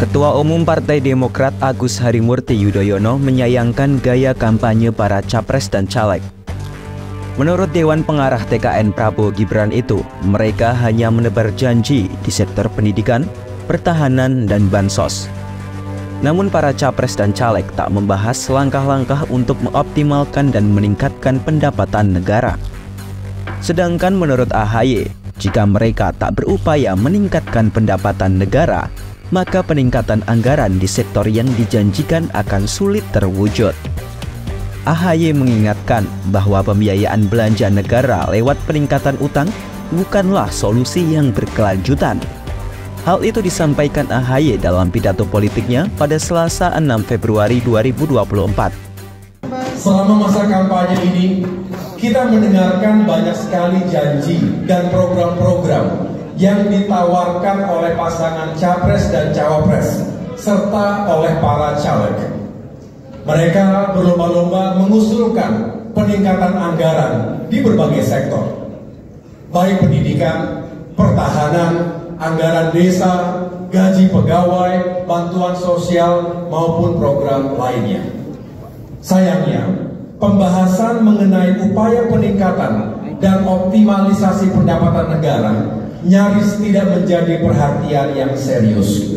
Ketua Umum Partai Demokrat Agus Harimurti Yudhoyono menyayangkan gaya kampanye para capres dan caleg. Menurut Dewan Pengarah TKN Prabowo Gibran itu, mereka hanya menebar janji di sektor pendidikan, pertahanan, dan bansos. Namun para capres dan caleg tak membahas langkah-langkah untuk mengoptimalkan dan meningkatkan pendapatan negara. Sedangkan menurut AHY, jika mereka tak berupaya meningkatkan pendapatan negara, maka peningkatan anggaran di sektor yang dijanjikan akan sulit terwujud. AHY mengingatkan bahwa pembiayaan belanja negara lewat peningkatan utang bukanlah solusi yang berkelanjutan. Hal itu disampaikan AHY dalam pidato politiknya pada Selasa 6 Februari 2024. Selama masa kampanye ini, kita mendengarkan banyak sekali janji dan program-program yang ditawarkan oleh pasangan capres dan cawapres serta oleh para caleg. Mereka berlomba-lomba mengusulkan peningkatan anggaran di berbagai sektor, baik pendidikan, pertahanan, anggaran desa, gaji pegawai, bantuan sosial, maupun program lainnya. Sayangnya, pembahasan mengenai upaya peningkatan dan optimalisasi pendapatan negara nyaris tidak menjadi perhatian yang serius.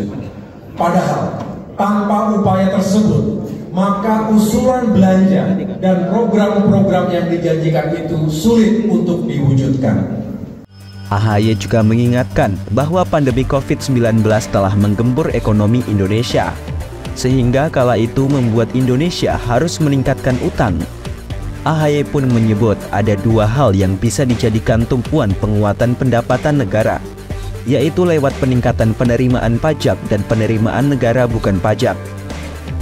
Padahal tanpa upaya tersebut, maka usulan belanja dan program-program yang dijanjikan itu sulit untuk diwujudkan. AHY juga mengingatkan bahwa pandemi COVID-19 telah menggembur ekonomi Indonesia, sehingga kala itu membuat Indonesia harus meningkatkan utang AHY pun menyebut ada dua hal yang bisa dijadikan tumpuan penguatan pendapatan negara, yaitu lewat peningkatan penerimaan pajak dan penerimaan negara bukan pajak.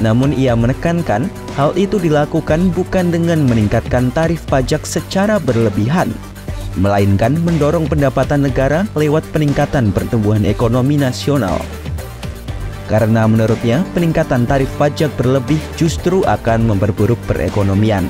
Namun ia menekankan hal itu dilakukan bukan dengan meningkatkan tarif pajak secara berlebihan, melainkan mendorong pendapatan negara lewat peningkatan pertumbuhan ekonomi nasional. Karena menurutnya peningkatan tarif pajak berlebih justru akan memperburuk perekonomian.